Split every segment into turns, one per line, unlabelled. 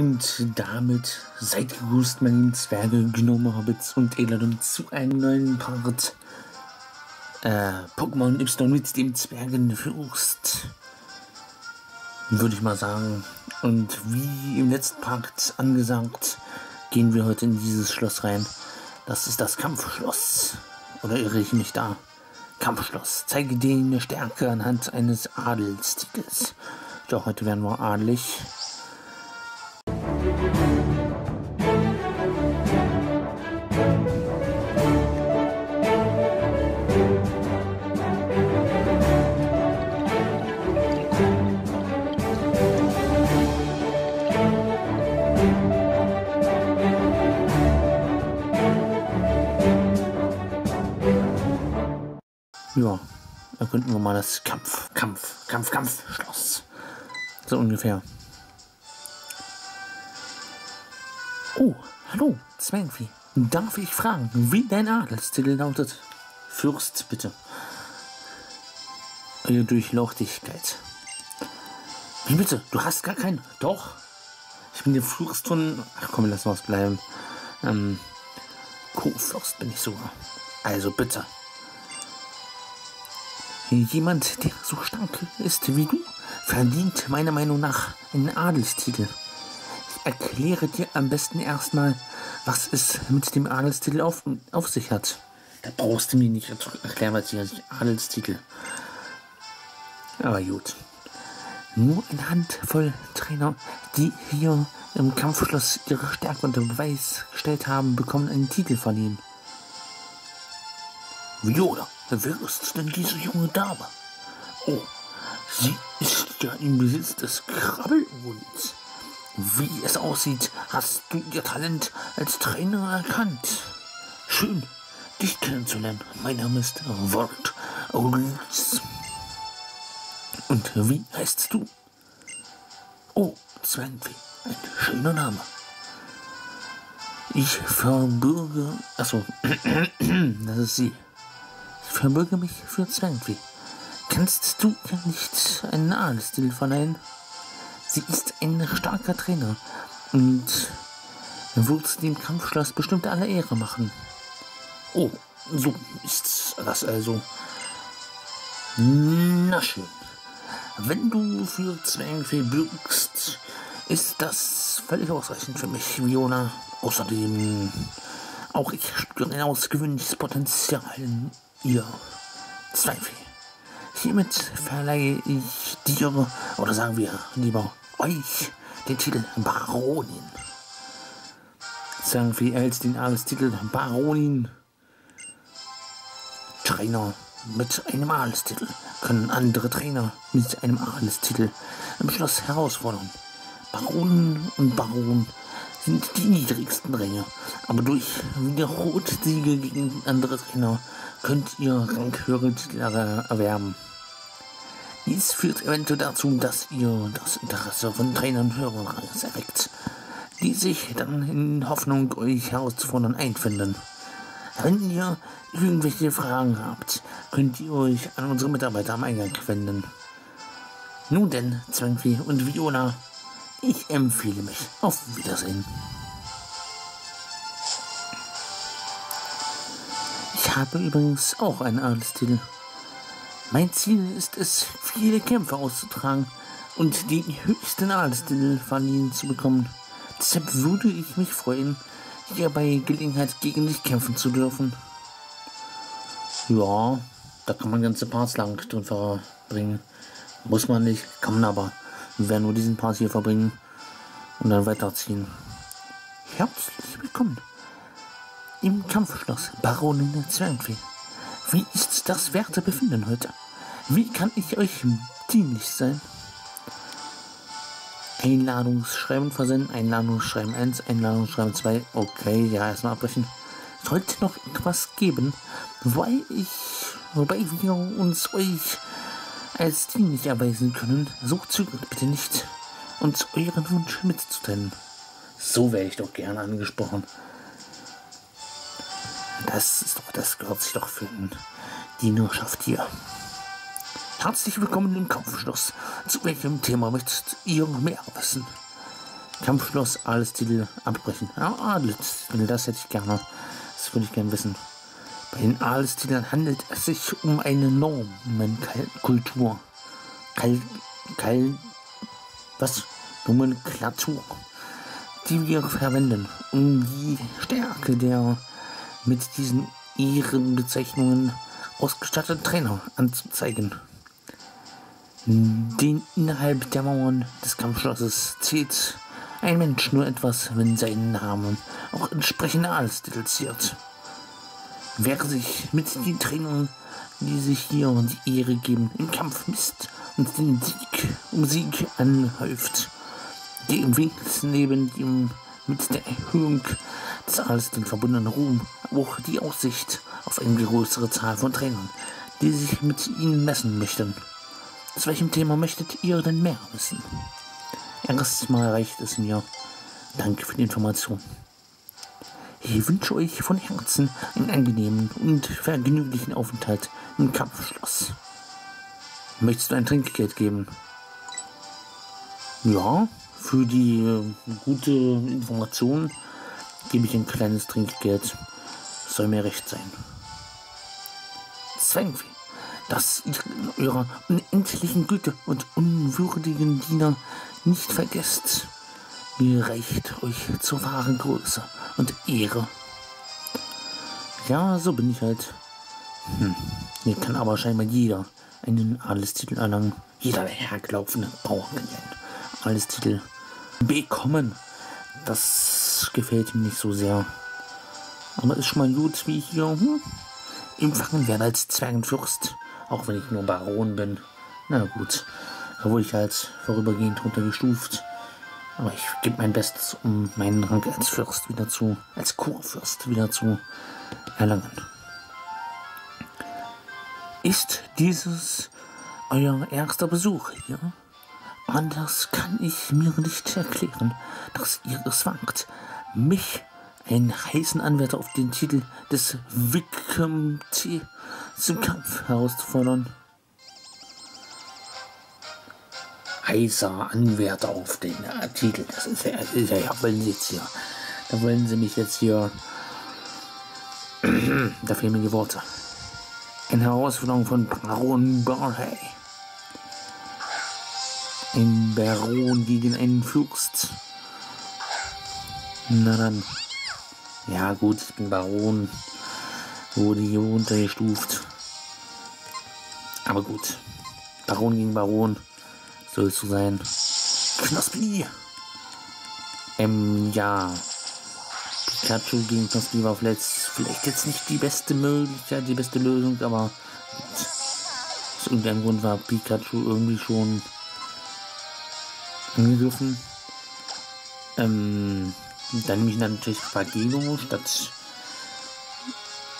Und damit seid gegrüßt, meine lieben Zwerge, Gnome, Hobbits und Eladon zu einem neuen Part äh, Pokémon Y mit dem Zwergenfürst. Würde ich mal sagen. Und wie im letzten Part angesagt, gehen wir heute in dieses Schloss rein. Das ist das Kampfschloss. Oder irre ich mich da? Kampfschloss. Zeige eine Stärke anhand eines Adelstitels. Ja, heute werden wir adelig. Erkunden wir mal das Kampf, Kampf, Kampf, Kampf, Schloss. So ungefähr. Oh, hallo, Zwergvieh. Darf ich fragen, wie dein Adelstitel lautet? Fürst, bitte. Eure Durchlauchtigkeit. Wie bitte? Du hast gar keinen? Doch. Ich bin der Fürst von... Ach komm, lass was bleiben. Ähm, Co-Fürst bin ich sogar. Also bitte. Jemand, der so stark ist wie du, verdient meiner Meinung nach einen Adelstitel. Ich erkläre dir am besten erstmal, was es mit dem Adelstitel auf, auf sich hat. Da brauchst du mir nicht erklären, was ich Adelstitel. Aber gut. Nur eine Handvoll Trainer, die hier im Kampfschloss ihre Stärke unter Beweis gestellt haben, bekommen einen Titel verliehen. Viola, wer ist denn diese junge Dame? Oh, sie ist ja im Besitz des Krabbelhunds. Wie es aussieht, hast du ihr Talent als Trainer erkannt. Schön, dich kennenzulernen. Mein Name ist Wort Olds. Und wie heißt du? Oh, Zwangweh, ein schöner Name. Ich verbürge. Achso, das ist sie. Verbürge mich für Zwangweh. Kannst du nicht einen Adelsstil verleihen? Sie ist ein starker Trainer und wird dem Kampfschloss bestimmt alle Ehre machen. Oh, so ist das also. Na schön. Wenn du für Zwangfee bürgst, ist das völlig ausreichend für mich, Viola. Außerdem, auch ich spüre ein ausgewöhnliches Potenzial ihr. Zwangfee. Hiermit verleihe ich dir, oder sagen wir lieber euch, den Titel Baronin. Zwangfee erhält den Adelstitel Baronin. Trainer mit einem Adelstitel können andere Trainer mit einem Adelstitel im Schloss herausfordern. Baronen und Baron sind die niedrigsten Ränge, aber durch wiederholte Siege gegen andere Trainer könnt ihr ranghöhere Titel erwerben. Dies führt eventuell dazu, dass ihr das Interesse von Trainern höheren Ranges erweckt, die sich dann in Hoffnung, euch herauszufordern, einfinden. Wenn ihr irgendwelche Fragen habt, könnt ihr euch an unsere Mitarbeiter am Eingang wenden. Nun denn, Zwangvi und Viola, ich empfehle mich. Auf Wiedersehen. Ich habe übrigens auch einen Adelstitel. Mein Ziel ist es, viele Kämpfe auszutragen und den höchsten Adelstitel verliehen zu bekommen. Deshalb würde ich mich freuen, hier bei Gelegenheit gegen dich kämpfen zu dürfen. Ja, da kann man ganze Parts lang drin verbringen. Muss man nicht, kann man aber. Wir werden nur diesen Part hier verbringen und dann weiterziehen. Herzlich willkommen im Kampfschloss Baronin der Zwergfee. Wie ist das Wertebefinden heute? Wie kann ich euch dienlich sein? Einladungsschreiben versenden, Einladungsschreiben 1, Einladungsschreiben 2. Okay, ja, erstmal abbrechen. Sollte noch etwas geben, wobei ich, wobei wir uns euch als dienlich erweisen können, so zögert bitte nicht, uns euren Wunsch mitzuteilen. So wäre ich doch gerne angesprochen. Das ist doch, das gehört sich doch für die Dienerschaft hier. Herzlich willkommen im Kampfschloss. Zu welchem Thema möchtet ihr mehr wissen? Kampfschloss, Adelstitel abbrechen. Ja, Adelstitel, das hätte ich gerne. Das würde ich gerne wissen. Bei den Adelstiteln handelt es sich um eine Normenkultur. Kal, Kal, was? Nomenklatur, die wir verwenden, um die Stärke der mit diesen Ehrenbezeichnungen ausgestatteten Trainer anzuzeigen. Den innerhalb der Mauern des Kampfschlosses zählt ein Mensch nur etwas, wenn sein Name auch entsprechend Adelstitel ziert. Wer sich mit den Trainern, die sich hier die Ehre geben, im Kampf misst und den Sieg um Sieg anhäuft, gegen wenigstens neben dem mit der Erhöhung des Adelstitels verbundenen Ruhm auch die Aussicht auf eine größere Zahl von Trainern, die sich mit ihnen messen möchten. Zu welchem Thema möchtet ihr denn mehr wissen? Erstmal reicht es mir. Danke für die Information. Ich wünsche euch von Herzen einen angenehmen und vergnüglichen Aufenthalt im Kampfschloss. Möchtest du ein Trinkgeld geben? Ja, für die äh, gute Information gebe ich ein kleines Trinkgeld. Soll mir recht sein. Zwangfi, dass ihr eurer unendlichen Güte und unwürdigen Diener nicht vergesst. Mir reicht euch zur wahren Größe und Ehre. Ja, so bin ich halt. Hm. Hier kann aber scheinbar jeder einen Adelstitel erlangen. Jeder hergelaufene Bauer kann einen Adelstitel bekommen. Das gefällt mir nicht so sehr. Aber ist schon mal gut, wie ich hier hm, empfangen werde als Zwergenfürst. Auch wenn ich nur Baron bin. Na gut. Da wurde ich halt vorübergehend runtergestuft. Aber ich gebe mein Bestes, um meinen Rang als Fürst wieder zu, als Kurfürst wieder zu erlangen. Ist dieses euer erster Besuch hier? Anders kann ich mir nicht erklären, dass ihr es wagt, mich, einen heißen Anwärter auf den Titel des Wickham T, zum Kampf herauszufordern. heißer Anwärter auf den äh, Titel. Das ist ja, ist ja, ja, wollen Sie jetzt hier. Da wollen Sie mich jetzt hier. da fehlen mir die Worte. Eine Herausforderung von Baron Barhay. Ein Baron gegen einen Fürst. Na dann. Ja gut, ich bin Baron. Wurde hier runtergestuft. Aber gut. Baron gegen Baron soll es so sein. Knospi! Ähm, ja. Pikachu gegen Knospi war vielleicht jetzt nicht die beste Möglichkeit, die beste Lösung, aber aus irgendeinem Grund war Pikachu irgendwie schon angegriffen. Ähm, dann nehme ich natürlich Papageno statt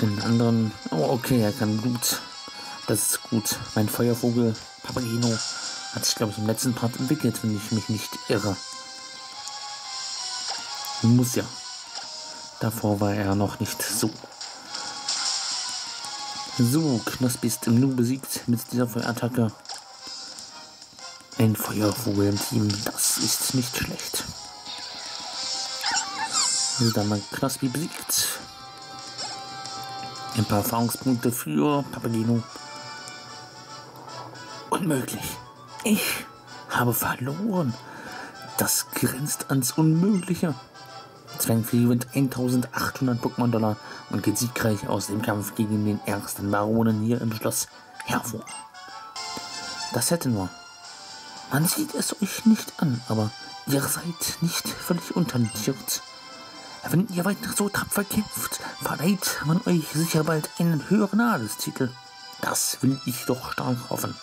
den anderen. Oh, okay, er kann Blut. Das ist gut. Mein Feuervogel Papageno hat sich, glaube ich, im letzten Part entwickelt, wenn ich mich nicht irre. Muss ja. Davor war er noch nicht so. So, Knospi ist im Nu besiegt mit dieser Feuerattacke. Ein Feuervogel im Team, das ist nicht schlecht. Also dann mal Knospi besiegt. Ein paar Erfahrungspunkte für Papageno. Unmöglich. Ich habe verloren. Das grenzt ans Unmögliche. Zwangfee gewinnt 1800 Pokémon-Dollar und geht siegreich aus dem Kampf gegen den ersten Baronen hier im Schloss hervor. Das hätte nur. Man sieht es euch nicht an, aber ihr seid nicht völlig unterntiert. Wenn ihr weiter so tapfer kämpft, verleiht man euch sicher bald einen höheren Adelstitel. Das will ich doch stark hoffen.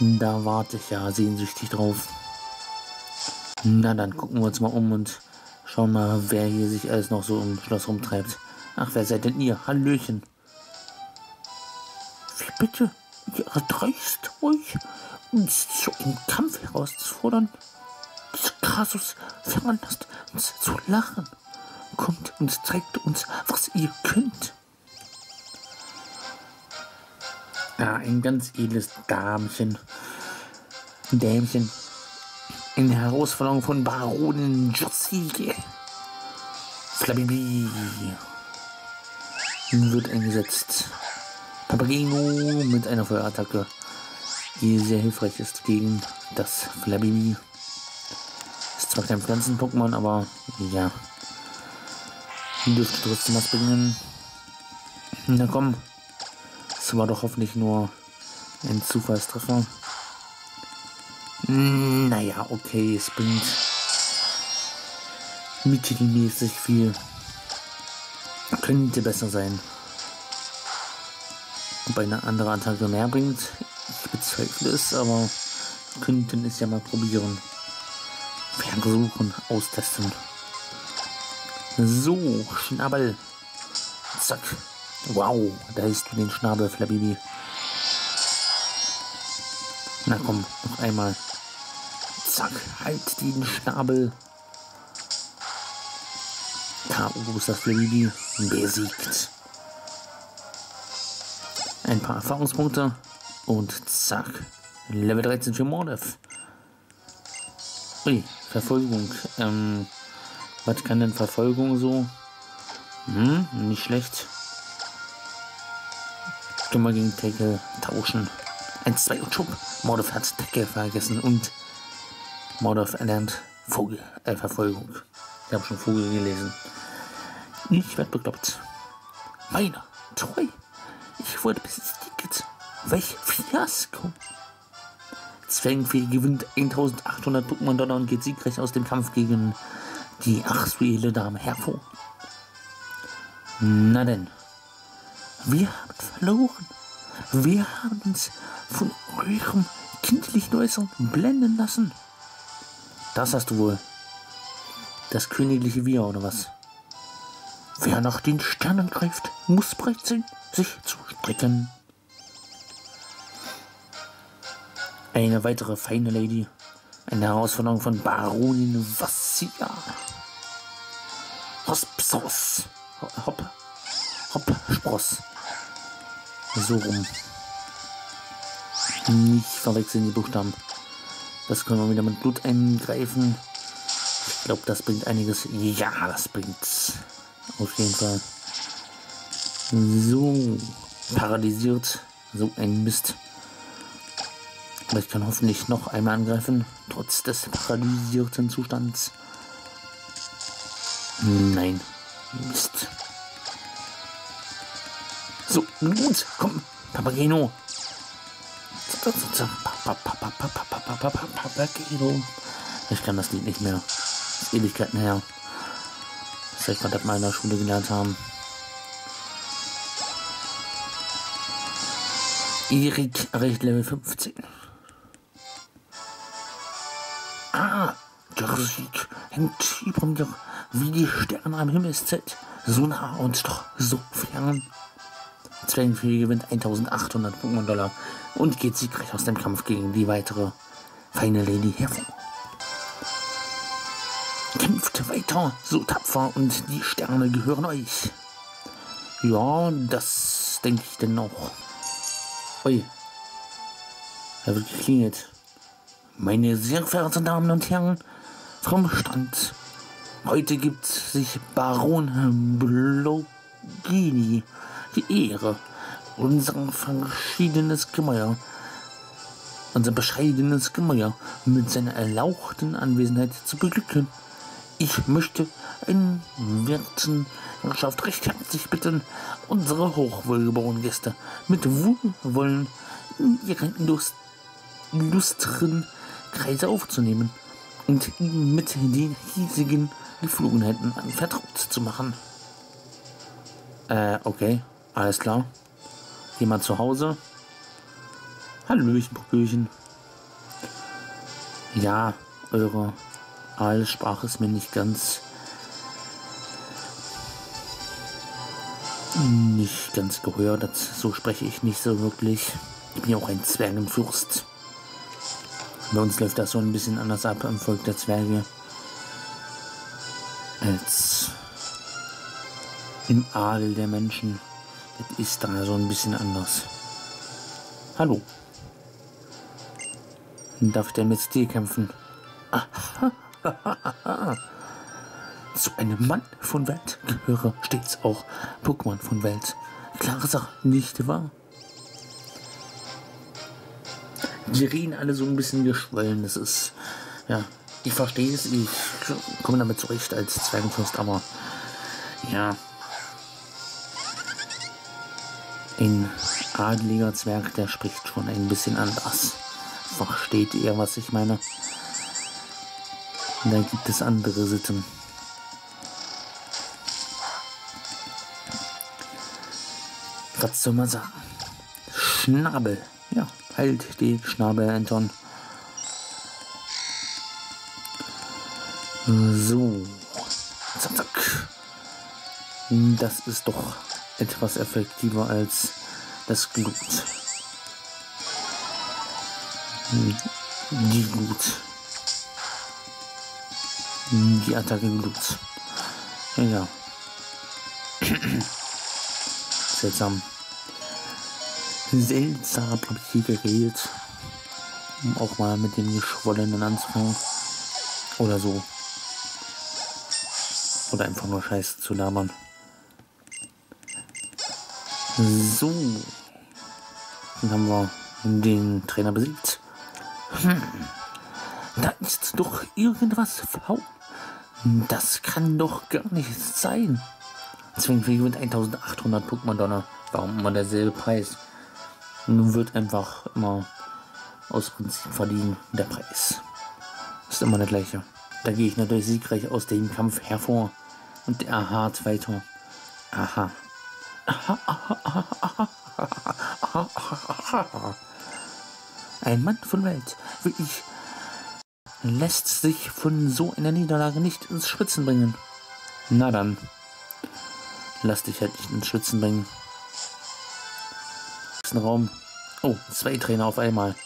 Da warte ich ja sehnsüchtig drauf. Na, dann gucken wir uns mal um und schauen mal, wer hier sich alles noch so im Schloss rumtreibt. Ach, wer seid denn ihr? Hallöchen. Wie bitte? Ihr erdreist euch, uns zu einem Kampf herauszufordern? Kasus veranlasst uns zu lachen. Kommt und zeigt uns, was ihr könnt. Ja, ein ganz edles Damchen. Dämchen. Eine Herausforderung von Baronin Jossike. Flabibi wird eingesetzt. Papageno mit einer Feuerattacke, die sehr hilfreich ist gegen das Flabibi. Ist zwar kein Pflanzen-Pokémon, aber ja. Dürfte trotzdem was bringen. Na komm. Das war doch hoffentlich nur ein Zufallstreffer. Naja, okay, es bringt mittelmäßig viel. Könnte besser sein. Ob eine andere Attacke mehr bringt, bezweifle es, aber könnten es ja mal probieren. Versuchen, austesten. So, Schnabel. Zack. Wow, da ist den Schnabel, Flabibi. Na komm, noch einmal. Zack, halt den Schnabel. K.O. ist das Flabibi besiegt. Ein paar Erfahrungspunkte und zack. Level 13 für Mordef. Ui, Verfolgung. Ähm, was kann denn Verfolgung so? Hm, nicht schlecht. Können wir gegen Tackle tauschen. 1, 2 und Schub. Mordorf hat Tackle vergessen und Mordorf erlernt Vogel, äh, Verfolgung. Ich habe schon Vogel gelesen. Ich werde bekloppt. Meiner, treu. Ich wurde besiegt. Welch Fiasko. Zwangfee gewinnt 1800 Pokémon-Dollar und geht siegreich aus dem Kampf gegen die ach so edle Dame hervor. Na denn, wir haben verloren. Wir haben uns von eurem kindlichen Äußeren blenden lassen. Das hast du wohl. Das königliche Wir, oder was? Wer nach den Sternen greift, muss bereit sein, sich zu strecken. Eine weitere feine Lady. Eine Herausforderung von Baronin Vassia. Hospsos. Hopp. Hopp. Spross. So rum. Nicht verwechseln die Buchstaben. Das können wir wieder mit Blut eingreifen. Ich glaube, das bringt einiges. Ja, das bringt's. Auf jeden Fall. So. Paralysiert. So ein Mist. Ich kann hoffentlich noch einmal angreifen, trotz des paralysierten Zustands. Nein. Mist. So, gut, komm, Papageno. Papageno. Ich kann das Lied nicht mehr. Das Ewigkeiten her. Das ich gerade mal in der Schule gelernt haben. Erik erreicht Level 15. Über mir wie die Sterne am Himmelszelt. So nah und doch so fern. Zwergenfee gewinnt 1800 Pokémon-Dollar und geht siegreich aus dem Kampf gegen die weitere feine Lady hervor. Kämpft weiter, so tapfer und die Sterne gehören euch. Ja, das denke ich denn auch. Ui. Er wird geklingelt. Meine sehr verehrten Damen und Herren, vom Stand. Heute gibt sich Baron Blogini die Ehre, unser verschiedenes Gemäuer, unser bescheidenes Gemäuer mit seiner erlauchten Anwesenheit zu beglücken. Ich möchte einen werten Herrschaft recht herzlich bitten, unsere hochwohlgeborenen Gäste mit Wohlwollen in ihren illustren Kreise aufzunehmen und ihm mit den hiesigen Geflogenheiten vertraut zu machen. Äh, okay, alles klar. Jemand zu Hause? Hallöchen, Popöchen. Ja, eure Aalsprache ist mir nicht ganz nicht ganz gehört. So spreche ich nicht so wirklich. Ich bin ja auch ein Zwergenfürst. Bei uns läuft das so ein bisschen anders ab im Volk der Zwerge als im Adel der Menschen. Das ist da so ein bisschen anders. Hallo. Darf ich denn mit dir kämpfen? Zu einem Mann von Welt gehöre stets auch Pokémon von Welt. Klare Sache, nicht wahr? Die reden alle so ein bisschen geschwollen. Das ist, ja, ich verstehe es, ich komme damit zurecht als Zwergenfürst, aber ja. Ein adeliger Zwerg, der spricht schon ein bisschen anders. Versteht ihr, was ich meine? Da gibt es andere Sitten. Was soll man sagen? Schnabel. Halt die Schnabel, Anton. So. Zack, zack. Das ist doch etwas effektiver als das Glut. Die Glut. Die Attacke Glut. Ja. Seltsam. Seltsam habe ich hier geredet. Um auch mal mit dem Geschwollenen anzufangen. Oder so. Oder einfach nur Scheiße zu labern. So. Dann haben wir den Trainer besiegt. Hm. Da ist doch irgendwas faul. Das kann doch gar nicht sein. Zwingli mit 1800 Pokémon-Dollar. Warum immer derselbe Preis? Nun wird einfach immer aus Prinzip verdienen der Preis. Ist immer der gleiche. Da gehe ich natürlich siegreich aus dem Kampf hervor. Und der Aha weiter. Aha. Ein Mann von Welt, wie ich, lässt sich von so einer Niederlage nicht ins Schwitzen bringen. Na dann, lass dich halt nicht ins Schwitzen bringen. Raum. Oh, zwei Trainer auf einmal.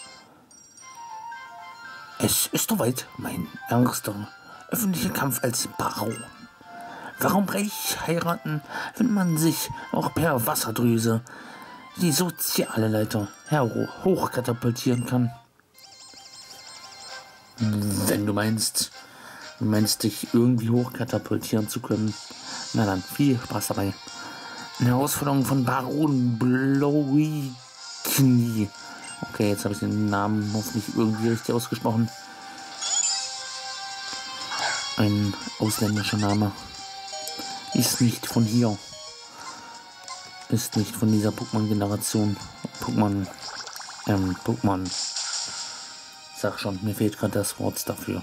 Es ist soweit, mein erster öffentlicher Kampf als Baron. Warum reich heiraten, wenn man sich auch per Wasserdrüse die soziale Leiter hochkatapultieren kann? Wenn du meinst, du meinst dich irgendwie hochkatapultieren zu können, na dann, viel Spaß dabei. Eine Herausforderung von Baron Blowy Knie. Okay, jetzt habe ich den Namen hoffentlich irgendwie richtig ausgesprochen. Ein ausländischer Name. Ist nicht von hier. Ist nicht von dieser Pokémon-Generation. Pokémon. Ähm, Pokémon. Sag schon, mir fehlt gerade das Wort dafür.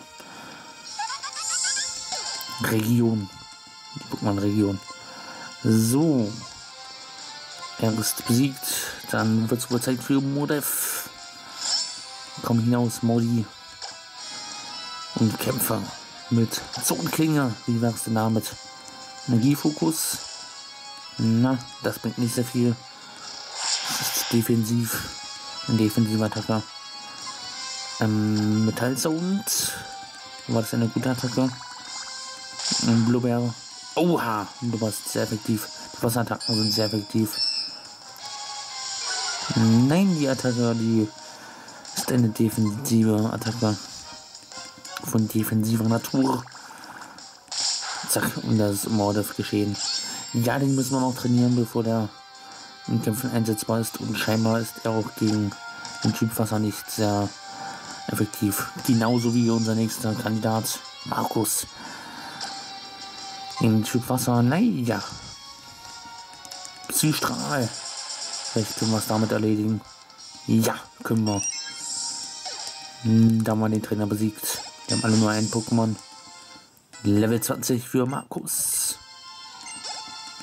Region. Pokémon-Region. So. Er ist besiegt. Dann wird es wohl Zeit für Modev. Komm hinaus, Modi. Und Kämpfer mit Zonklinge. Wie wär's denn damit? Energiefokus. Na, das bringt nicht sehr viel. Defensiv. Ein defensiver Attacker. Ähm, Metallsound. War das eine gute Attacke? Ein Blueberry. Oha, du warst sehr effektiv. Die Wasserattacken sind sehr effektiv. Nein, die Attacke, die ist eine defensive Attacke. Von defensiver Natur. Zack, und das ist Mordef geschehen. Ja, den müssen wir noch trainieren, bevor der in Kämpfen einsetzbar ist. Und scheinbar ist er auch gegen den Typ Wasser nicht sehr effektiv. Genauso wie unser nächster Kandidat, Markus. In Typ Wasser, naja. Psystrahl. Vielleicht können wir es damit erledigen. Ja, können wir. Hm, da haben wir den Trainer besiegt. Wir haben alle nur einen Pokémon. Level 20 für Markus.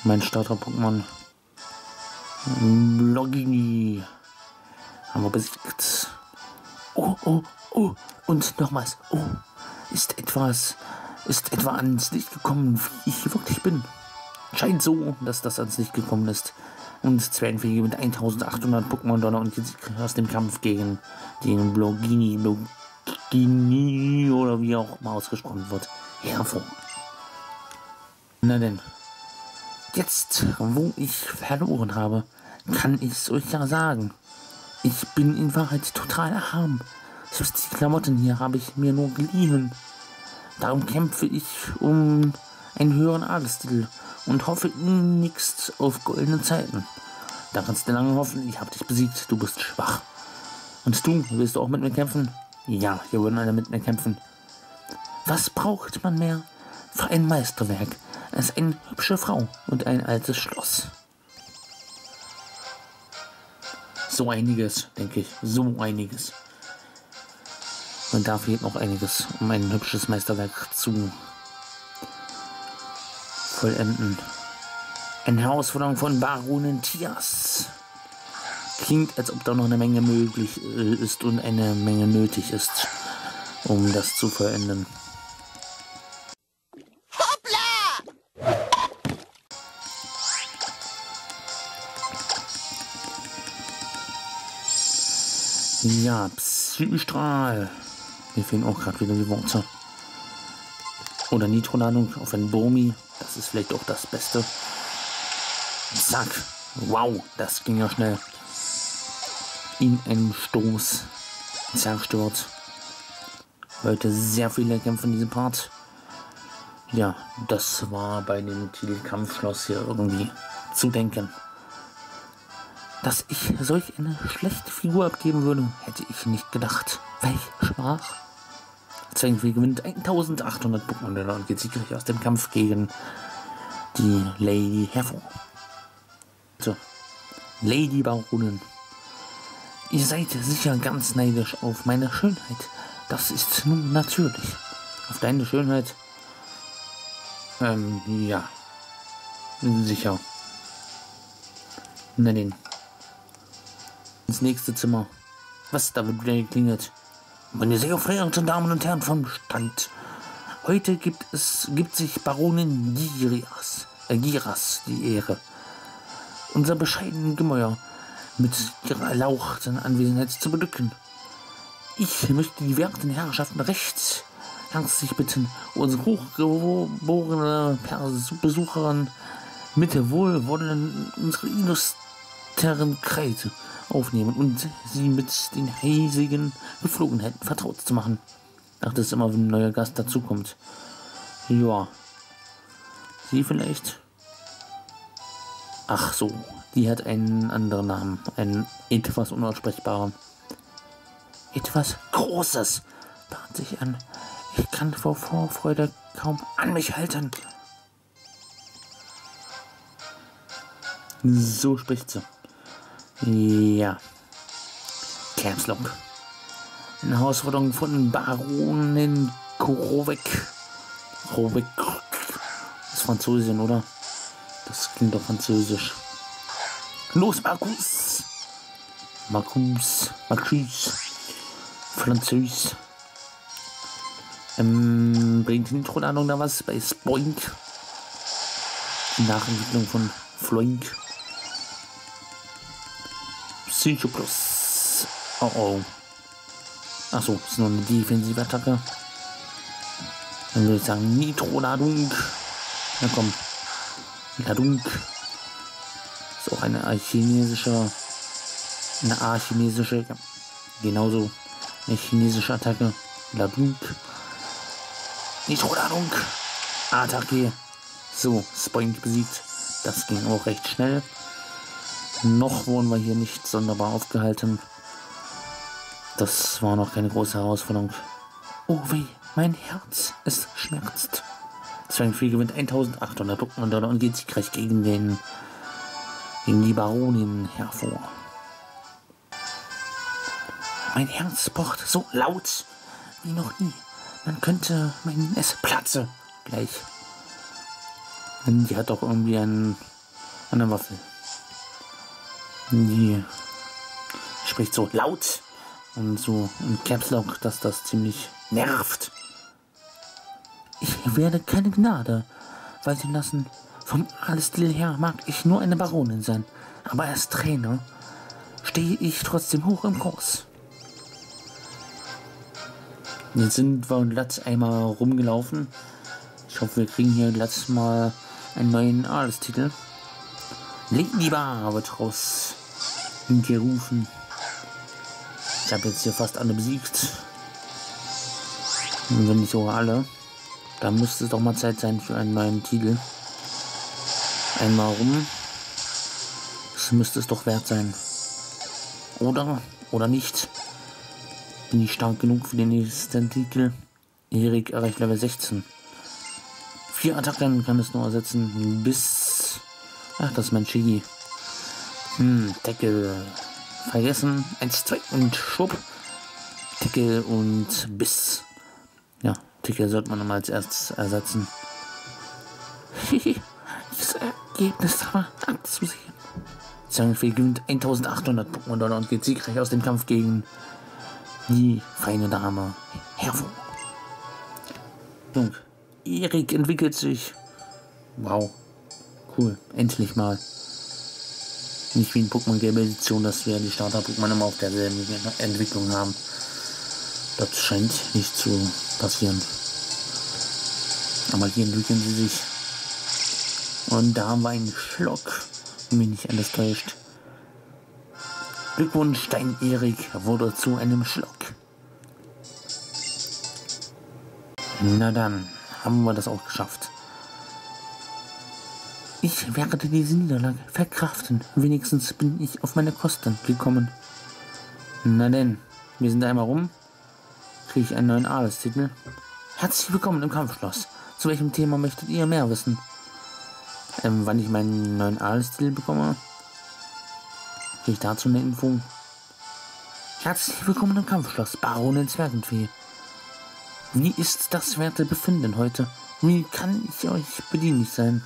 Mein Starter-Pokémon. Blogini. Haben wir besiegt. Oh, oh, oh. Und nochmals. Oh. Ist etwas. Ist etwa ans Licht gekommen, wie ich wirklich bin. Scheint so, dass das ans Licht gekommen ist. Und Zwergenfähige mit 1800 Pokémon-Dollar und jetzt aus dem Kampf gegen den Blogini. Blogini oder wie auch immer ausgesprochen wird. Hervor. Na denn. Jetzt, wo ich verloren habe, kann ich es euch ja sagen. Ich bin in Wahrheit total arm. Selbst die Klamotten hier habe ich mir nur geliehen. Darum kämpfe ich um einen höheren Adelstitel und hoffe nichts auf goldene Zeiten. Da kannst du lange hoffen, ich habe dich besiegt, du bist schwach. Und du, willst du auch mit mir kämpfen? Ja, wir würden alle mit mir kämpfen. Was braucht man mehr für ein Meisterwerk als eine hübsche Frau und ein altes Schloss? So einiges, denke ich, so einiges. Und da fehlt noch einiges, um ein hübsches Meisterwerk zu vollenden. Eine Herausforderung von Baronin Tias. Klingt, als ob da noch eine Menge möglich äh, ist und eine Menge nötig ist, um das zu vollenden. Hoppla! Ja, Psystrahl. Mir fehlen auch gerade wieder die Worte. Oder Nitronadung auf ein Bomi. Das ist vielleicht auch das Beste. Zack. Wow, das ging ja schnell. In einem Stoß zerstört. Heute sehr viele Kämpfe in diesem Part. Ja, das war bei dem Titelkampfschloss hier irgendwie zu denken. Dass ich solch eine schlechte Figur abgeben würde, hätte ich nicht gedacht. Welch schwach. Zwangfee gewinnt 1800 Pokémon und geht siegreich aus dem Kampf gegen die Lady hervor. So. Lady Baronin. Ihr seid sicher ganz neidisch auf meine Schönheit. Das ist nun natürlich. Auf deine Schönheit. Ähm, ja. Sicher. Na den. Ins nächste Zimmer. Was, da wird wieder geklingelt. Meine sehr verehrten Damen und Herren vom Stand. Heute gibt es, gibt sich Baronin Girias, äh, Giras die Ehre, unser bescheidenen Gemäuer mit ihrer erlauchten Anwesenheit zu beglücken. Ich möchte die werten Herrschaften recht herzlich bitten, unsere hochgeborene Besucherin mit Wohlwollen unsere illustren Kreise aufnehmen und sie mit den hiesigen Geflogenheiten vertraut zu machen. Ach, das ist immer, wenn ein neuer Gast dazukommt. Ja. Sie vielleicht? Ach so, die hat einen anderen Namen. Einen etwas unaussprechbaren. Etwas Großes bahnt sich an. Ich kann vor Vorfreude kaum an mich halten. So spricht sie. Ja. Caps Lock. Eine Herausforderung von Baronin. Korowek. Das ist Französin, oder? Das klingt doch französisch. Los, Markus! Markus. Markus. Französ. Ähm, bringt die Intro-Ladung da was bei Spoink? Nachentwicklung von Floink. Psycho Plus. Oh oh. Achso, ist nur eine defensive Attacke. Dann würde ich sagen Nitro-Ladung. Na komm. Ladung. Ist auch eine chinesische. Eine A-chinesische. Ja, genauso. Eine chinesische Attacke. Ladung. Nitro-Ladung. Attacke. So, Spoink besiegt. Das ging auch recht schnell. Noch wurden wir hier nicht sonderbar aufgehalten. Das war noch keine große Herausforderung. Oh weh, mein Herz, es schmerzt. Zwangfee gewinnt 1800 Pokémon und geht siegreich gegen den gegen die Baronin hervor. Mein Herz pocht so laut wie noch nie. Man könnte meinen, es platze gleich. Die hat doch irgendwie einen, eine Waffe. Die spricht so laut und so im Caps Lock, dass das ziemlich nervt. Ich werde keine Gnade walten lassen. Vom Adelstil her mag ich nur eine Baronin sein, aber als Trainer stehe ich trotzdem hoch im Kurs. Jetzt sind wir Latz einmal rumgelaufen. Ich hoffe, wir kriegen hier Latz mal einen neuen Adelstitel. Lady Bar wird raus gerufen. Ich habe jetzt hier fast alle besiegt. Und wenn nicht sogar alle, dann müsste es doch mal Zeit sein für einen neuen Titel. Einmal rum. Das müsste es doch wert sein. Oder, oder nicht. Bin ich stark genug für den nächsten Titel? Erik erreicht Level 16. Vier Attacken kann es nur ersetzen bis... Ach, das ist mein Shiggy. Hm, Deckel. Vergessen. 1, 2 und Schub. Deckel und Biss. Ja, Deckel sollte man nochmal als erstes ersetzen. das Ergebnis aber anzusehen. Zangfee gewinnt 1800 Pokémon und geht siegreich aus dem Kampf gegen die feine Dame hervor. Erik entwickelt sich. Wow. Cool. Endlich mal. Nicht wie in Pokémon Gelbe Edition, dass wir die Starter-Pokémon immer auf derselben Entwicklung haben. Das scheint nicht zu passieren. Aber hier entwickeln sie sich. Und da haben wir einen Schlock. Wenn mich nicht alles täuscht. Glückwunsch, Stein Erik wurde zu einem Schlock. Na dann, haben wir das auch geschafft. Ich werde diese Niederlage verkraften. Wenigstens bin ich auf meine Kosten gekommen. Na denn, wir sind einmal rum. Kriege ich einen neuen Adelstitel. Herzlich willkommen im Kampfschloss. Zu welchem Thema möchtet ihr mehr wissen? Ähm, wann ich meinen neuen Adelstitel bekomme? Kriege ich dazu eine Info? Herzlich willkommen im Kampfschloss, Baronin Zwergenfee. Wie ist das Wertebefinden heute? Wie kann ich euch bedienlich sein?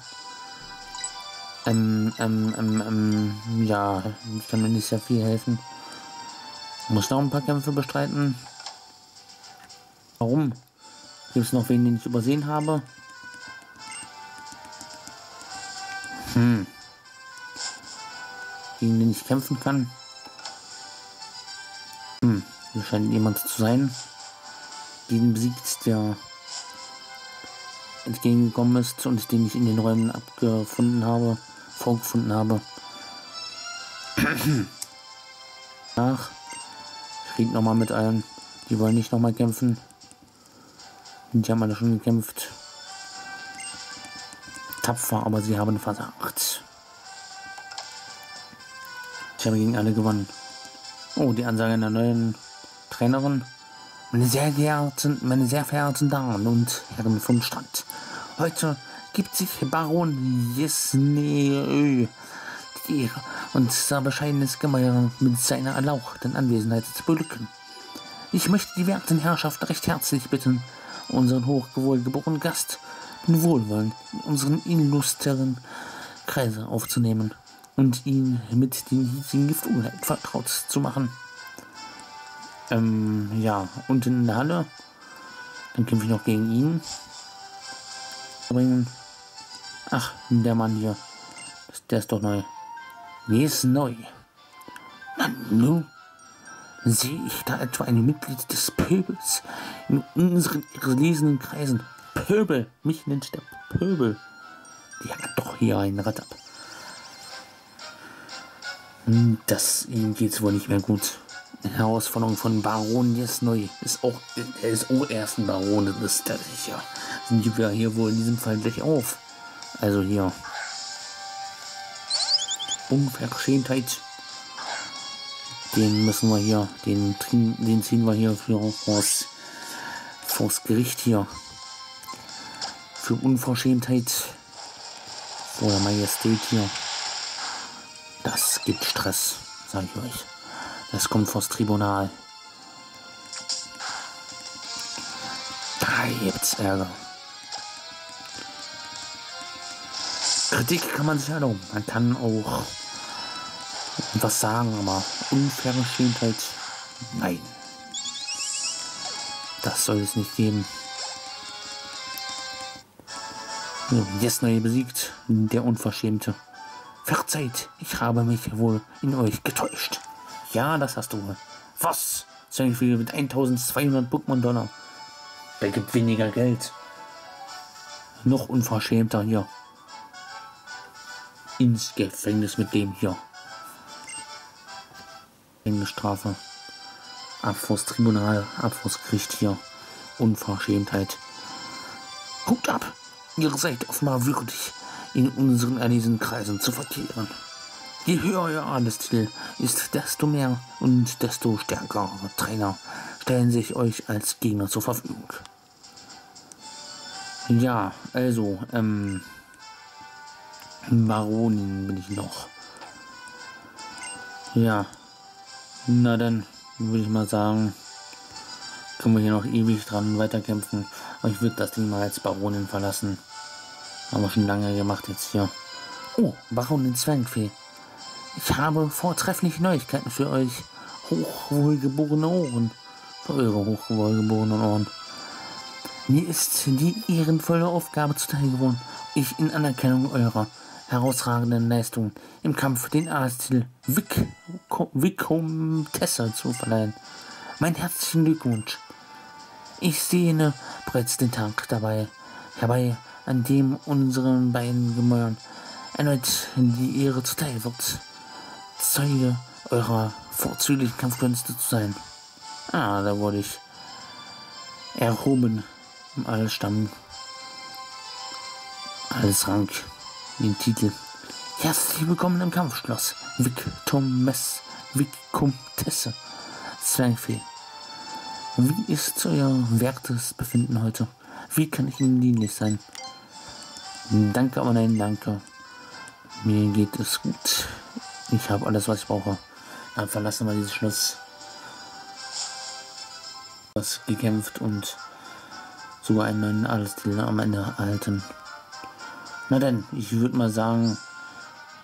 Ähm, ähm, ähm, ähm, ja, kann mir nicht sehr viel helfen. Muss noch ein paar Kämpfe bestreiten. Warum? Gibt es noch wen, den ich übersehen habe? Hm. Gegen den ich kämpfen kann? Hm, hier scheint jemand zu sein den besiegt, der entgegengekommen ist und den ich in den Räumen abgefunden habe, vorgefunden habe. Nach. Ich rede nochmal mit allen. Die wollen nicht nochmal kämpfen. Die haben alle schon gekämpft. Tapfer, aber sie haben versagt. Ich habe gegen alle gewonnen. Oh, die Ansage einer neuen Trainerin. Meine sehr geehrten, meine sehr verehrten Damen und Herren vom Strand. Heute gibt sich Baron Jesneö die Ehre, unser bescheidenes Gemäuer mit seiner erlauchten Anwesenheit zu beglücken. Ich möchte die werten Herrschaft recht herzlich bitten, unseren hochgewohlgeborenen Gast den Wohlwollen in unseren illustren Kreise aufzunehmen und ihn mit den hiesigen Geflogenheiten vertraut zu machen. Ähm, ja, unten in der Halle. Dann kämpfe ich noch gegen ihn. Bringen. Ach, der Mann hier. Der ist doch neu. Nee, ist neu. Nanu? Sehe ich da etwa ein Mitglied des Pöbels in unseren erlesenen Kreisen? Pöbel, mich nennt der Pöbel. Die hat doch hier ein Rad ab. Hm, das ihm geht's wohl nicht mehr gut. Herausforderung von Baron neu. Ist auch, er ist auch erst ein Baron, das ist das sicher. Sind wir hier wohl in diesem Fall gleich auf. Also hier. Unverschämtheit. Den müssen wir hier, den, den ziehen wir hier für vors, vors Gericht hier. Für Unverschämtheit vor der Majestät hier. Das gibt Stress, sage ich euch. Das kommt vors Tribunal. Da gibt's Ärger. Kritik kann man sich erlauben. Man kann auch was sagen, aber unfaire Schönheit, nein. Das soll es nicht geben. So, Jesnoi besiegt, der Unverschämte. Verzeiht, ich habe mich wohl in euch getäuscht. Ja, das hast du. Was? Zum Beispiel mit 1200 Pokémon-Dollar. Der gibt weniger Geld. Noch unverschämter hier. Ins Gefängnis mit dem hier. Gefängnisstrafe. Abflusstribunal, Abflussgericht hier. Unverschämtheit. Guckt ab! Ihr seid offenbar würdig, in unseren Erlesenkreisen zu verkehren. Je höher euer Adelstitel ist, desto mehr und desto stärkere Trainer stellen sich euch als Gegner zur Verfügung. Ja, also, ähm, Baronin bin ich noch. Ja, na dann würde ich mal sagen, können wir hier noch ewig dran weiterkämpfen. Aber ich würde das Ding mal als Baronin verlassen. Haben wir schon lange gemacht jetzt hier. Oh, Baronin Zwergfee. Ich habe vortreffliche Neuigkeiten für euch. Hochwohlgeborene Ohren. Für eure hochwohlgeborenen Ohren. Mir ist die ehrenvolle Aufgabe zuteil geworden, ich in Anerkennung eurer herausragenden Leistungen im Kampf den Arztitel Vicomtesse zu verleihen. Mein herzlichen Glückwunsch. Ich sehne bereits den Tag dabei herbei, an dem unseren beiden Gemäuern erneut die Ehre zuteil wird, Zeuge eurer vorzüglichen Kampfkünste zu sein. Ah, da wurde ich erhoben im Allstamm. Alles Rang, den Titel. Herzlich willkommen im Kampfschloss. Victum Mess, Vicomtesse, Zwergfee. Wie ist euer wertes Befinden heute? Wie kann ich Ihnen dienlich sein? Danke, aber nein, danke. Mir geht es gut. Ich habe alles, was ich brauche. Dann verlassen wir dieses Schloss. Was gekämpft und sogar einen neuen Adelstitel am Ende erhalten. Na denn, ich würde mal sagen,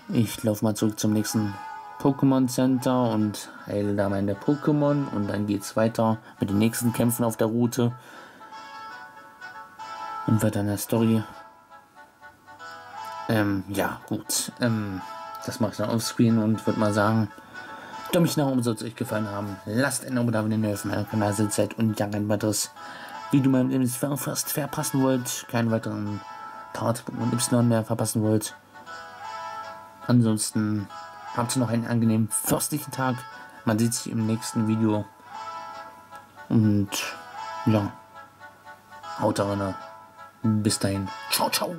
ich laufe mal zurück zum nächsten Pokémon Center und heile da meine Pokémon und dann geht's weiter mit den nächsten Kämpfen auf der Route und weiter in der Story. Ähm, ja, gut. Ähm, das mache ich dann offscreen und würde mal sagen, Daumen nach oben soll es euch gefallen haben. Lasst ein Abo da, wenn ihr neu auf meinem Kanal seid und ja, ein weiteres Video meinem fast verpassen wollt. Keinen weiteren Part und Y mehr verpassen wollt. Ansonsten habt ihr noch einen angenehmen fürstlichen Tag. Man sieht sich im nächsten Video. Und ja, haut rein. Bis dahin. Ciao, ciao.